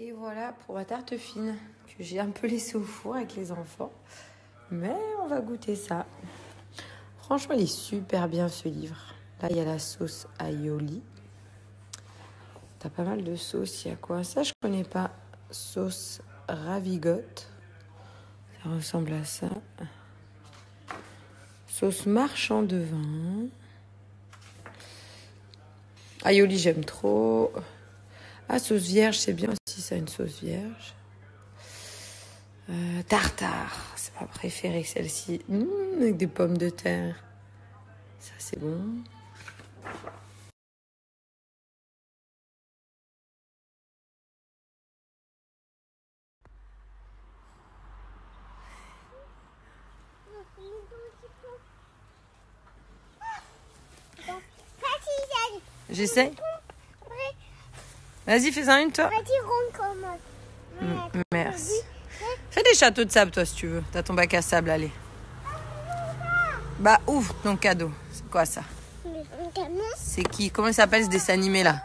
Et voilà pour ma tarte fine que j'ai un peu laissé au four avec les enfants. Mais on va goûter ça. Franchement, il est super bien ce livre. Là, il y a la sauce aioli. T'as pas mal de sauces. Il y a quoi? Ça, je connais pas. Sauce ravigote. Ça ressemble à ça. Sauce marchand de vin. Aioli, j'aime trop. Ah, sauce vierge, c'est bien aussi ça, une sauce vierge. Euh, tartare, c'est ma préférée celle-ci. Mmh, avec des pommes de terre. Ça, c'est bon. J'essaie. Vas-y, fais-en une toi. Mm, merci. Fais des châteaux de sable toi si tu veux. T'as ton bac à sable, allez. Bah ouvre ton cadeau. C'est quoi ça? C'est qui? Comment il s'appelle ce dessin animé là?